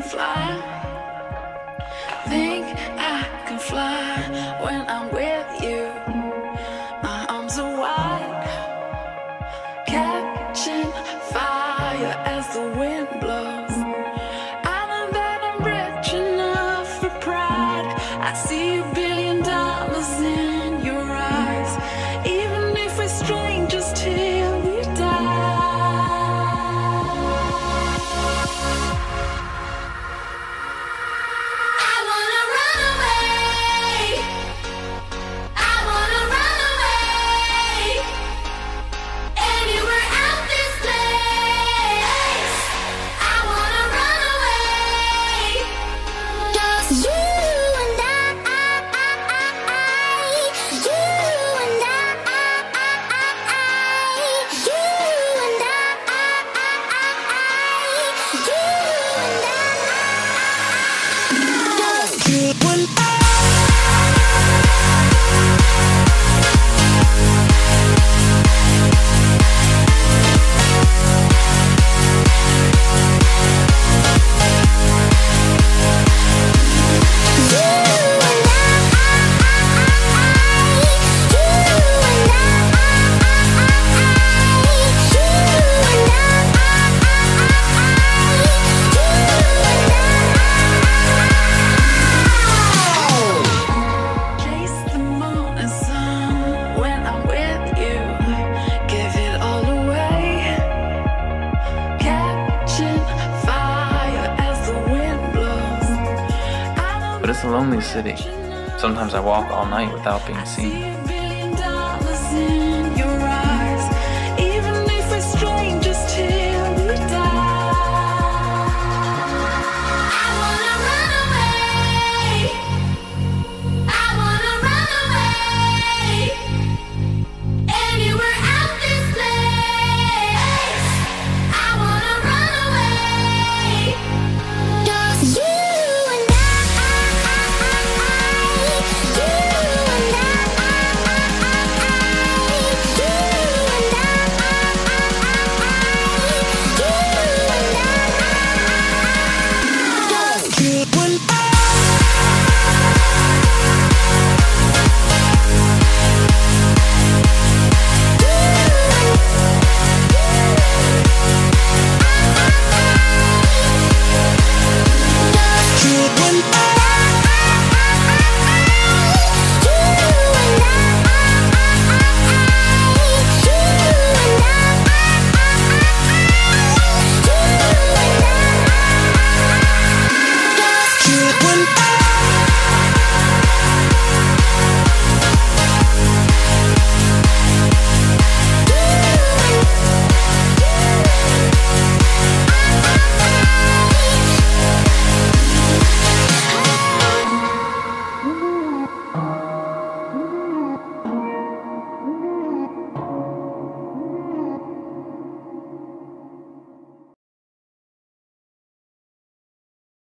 can fly. Think I can fly when I'm with you. My arms are wide, catching fire as the wind blows. I know that I'm rich enough for pride. I see a billion dollars in a lonely city. Sometimes I walk all night without being seen.